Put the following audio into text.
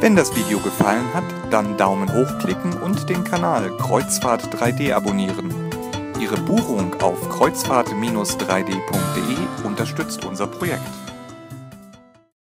Wenn das Video gefallen hat, dann Daumen hoch klicken und den Kanal Kreuzfahrt 3D abonnieren. Ihre Buchung auf kreuzfahrt-3d.de unterstützt unser Projekt.